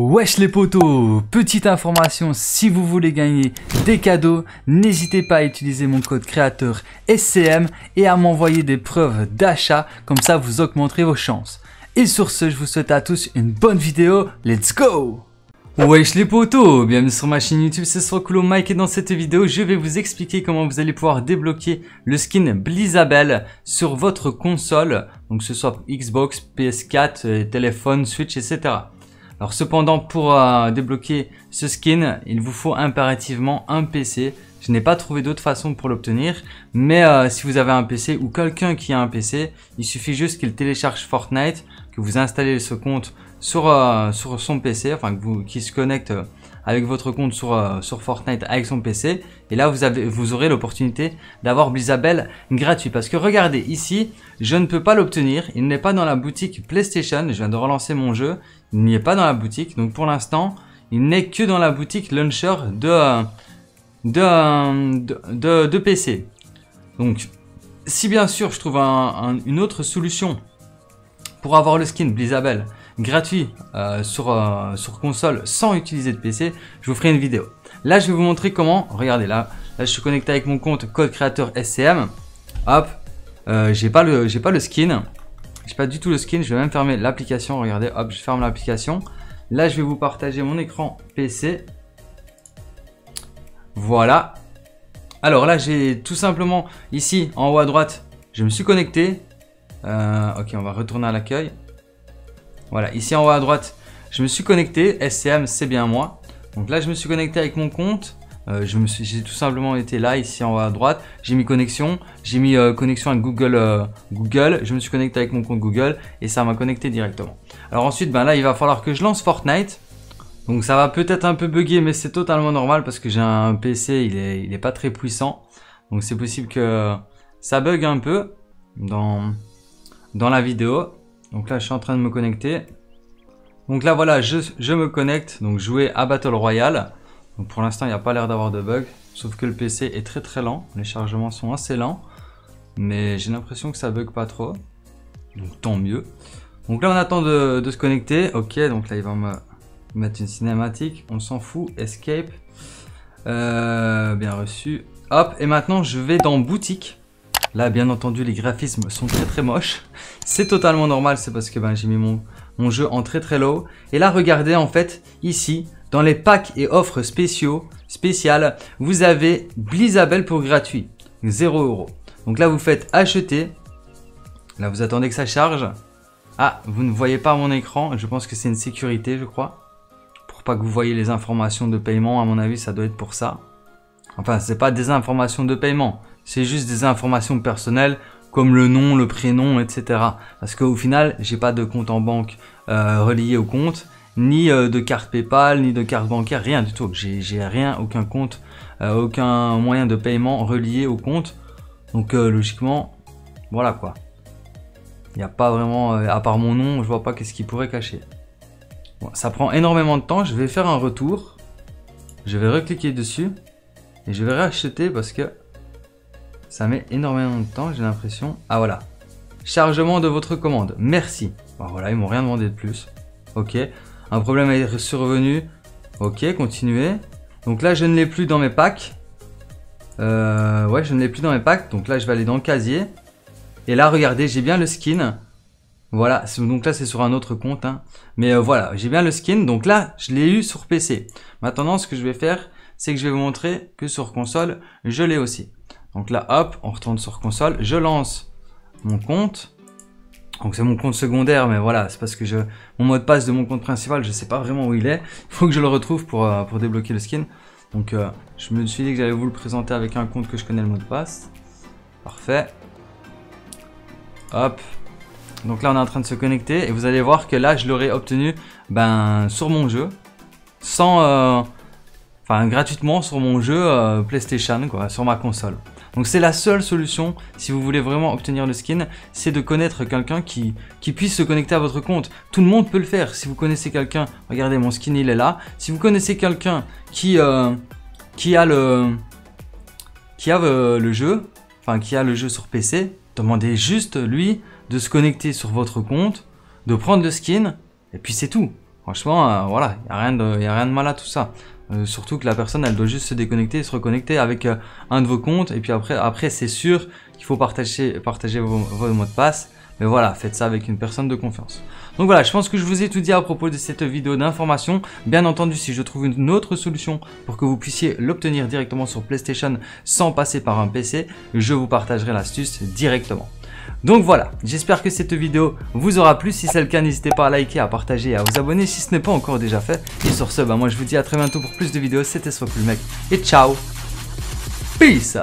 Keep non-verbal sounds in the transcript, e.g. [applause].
Wesh les potos Petite information, si vous voulez gagner des cadeaux, n'hésitez pas à utiliser mon code créateur SCM et à m'envoyer des preuves d'achat, comme ça vous augmenterez vos chances. Et sur ce, je vous souhaite à tous une bonne vidéo, let's go Wesh les potos Bienvenue sur ma chaîne YouTube, c'est Srokulo Mike et dans cette vidéo, je vais vous expliquer comment vous allez pouvoir débloquer le skin Blizzabel sur votre console, donc que ce soit Xbox, PS4, euh, téléphone, Switch, etc. Alors cependant, pour euh, débloquer ce skin, il vous faut impérativement un PC. Je n'ai pas trouvé d'autre façon pour l'obtenir, mais euh, si vous avez un PC ou quelqu'un qui a un PC, il suffit juste qu'il télécharge Fortnite, que vous installez ce compte sur, euh, son PC, enfin que vous, se connecte avec votre compte sur, sur Fortnite avec son PC. Et là, vous, avez, vous aurez l'opportunité d'avoir Blizzabel gratuit. Parce que regardez, ici, je ne peux pas l'obtenir. Il n'est pas dans la boutique PlayStation. Je viens de relancer mon jeu. Il n'y est pas dans la boutique. Donc pour l'instant, il n'est que dans la boutique launcher de, de, de, PC. Donc, si bien sûr je trouve une autre solution pour avoir le skin Blizzabel gratuit euh, sur, euh, console sans utiliser de PC, je vous ferai une vidéo. Là, je vais vous montrer comment. Regardez là, là je suis connecté avec mon compte code créateur SCM. Hop, euh, j'ai pas le skin, j'ai pas du tout le skin. Je vais même fermer l'application. Regardez, hop, je ferme l'application. Là, je vais vous partager mon écran PC. Voilà. Alors là, j'ai tout simplement ici en haut à droite, je me suis connecté. ok, on va retourner à l'accueil. Voilà, ici en haut à droite, je me suis connecté. SCM, c'est bien moi. Donc là, je me suis connecté avec mon compte. Euh, j'ai tout simplement été là, ici en haut à droite. J'ai mis connexion. J'ai mis euh, connexion avec Google, euh, Google. Je me suis connecté avec mon compte Google et ça m'a connecté directement. Alors ensuite, ben là, il va falloir que je lance Fortnite. Donc ça va peut-être un peu bugger, mais c'est totalement normal parce que j'ai un PC, il est, il est pas très puissant. Donc c'est possible que ça bug un peu dans, dans la vidéo. Donc là, je suis en train de me connecter. Donc là, voilà, je, me connecte. Donc jouer à Battle Royale. Donc pour l'instant, il n'y a pas l'air d'avoir de bug. Sauf que le PC est très très lent. Les chargements sont assez lents. Mais j'ai l'impression que ça bug pas trop. Donc tant mieux. Donc là, on attend de, se connecter. Ok, donc là, il va me mettre une cinématique. On s'en fout. Escape. Euh, bien reçu. Hop, et maintenant, je vais dans boutique. Là, bien entendu, les graphismes sont très très moches. [laughs] C'est totalement normal, c'est parce que ben, j'ai mis mon, mon jeu en très très low. Et là, regardez, en fait, ici, dans les packs et offres spéciaux, spéciales, vous avez Blizzabel pour gratuit. 0 euros. Donc là, vous faites acheter. Là, vous attendez que ça charge. Ah, vous ne voyez pas mon écran. Je pense que c'est une sécurité, je crois. Pour pas que vous voyez les informations de paiement, à mon avis, ça doit être pour ça. Enfin, c'est pas des informations de paiement c'est juste des informations personnelles comme le nom, le prénom, etc. Parce qu'au final, j'ai pas de compte en banque euh, relié au compte, ni euh, de carte PayPal, ni de carte bancaire, rien du tout. J'ai rien, aucun compte, euh, aucun moyen de paiement relié au compte. Donc logiquement, voilà quoi. Il n'y a pas vraiment, à part mon nom, je vois pas qu'est-ce qui pourrait cacher. ça prend énormément de temps. Je vais faire un retour. Je vais recliquer dessus et je vais racheter parce que ça met énormément de temps, j'ai l'impression. Ah voilà. Chargement de votre commande. Merci. voilà, ils m'ont rien demandé de plus. Ok. Un problème est survenu. Ok, continuez. Donc là, je ne l'ai plus dans mes packs. Euh, ouais, je ne l'ai plus dans mes packs. Donc là, je vais aller dans le casier. Et là, regardez, j'ai bien le skin. Voilà, donc là c'est sur un autre compte. Hein. Mais euh, voilà, j'ai bien le skin. Donc là, je l'ai eu sur PC. Maintenant, ce que je vais faire, c'est que je vais vous montrer que sur console, je l'ai aussi. Donc là, hop, on retourne sur console. Je lance mon compte. Donc c'est mon compte secondaire, mais voilà, c'est parce que je, mon mot de passe de mon compte principal, je sais pas vraiment où il est. Il faut que je le retrouve pour, euh, pour débloquer le skin. Donc euh, je me suis dit que j'allais vous le présenter avec un compte que je connais le mot de passe. Parfait. Hop. Donc là on est en train de se connecter et vous allez voir que là je l'aurai obtenu ben, sur mon jeu. Sans... Euh, enfin gratuitement sur mon jeu PlayStation, quoi, sur ma console. Donc c'est la seule solution si vous voulez vraiment obtenir le skin, c'est de connaître quelqu'un qui, qui puisse se connecter à votre compte. Tout le monde peut le faire. Si vous connaissez quelqu'un, regardez mon skin il est là. Si vous connaissez quelqu'un qui, euh, qui a le qui a euh, le jeu, enfin qui a le jeu sur PC, demandez juste lui de se connecter sur votre compte, de prendre le skin et puis c'est tout. Franchement, euh, voilà, il n'y a, rien de- y a rien de mal à tout ça. Euh, surtout que la personne, elle doit juste se déconnecter et se reconnecter avec euh, un de vos comptes. Et puis après, après c'est sûr qu'il faut partager, partager vos, vos mots de passe. Mais voilà, faites ça avec une personne de confiance. Donc voilà, je pense que je vous ai tout dit à propos de cette vidéo d'information. Bien entendu, si je trouve une autre solution pour que vous puissiez l'obtenir directement sur PlayStation sans passer par un PC, je vous partagerai l'astuce directement. Donc voilà, j'espère que cette vidéo vous aura plu. Si c'est le cas, n'hésitez pas à liker, à partager et à vous abonner si ce n'est pas encore déjà fait. Et sur ce, bah moi je vous dis à très bientôt pour plus de vidéos. C'était Soit le mec et ciao Peace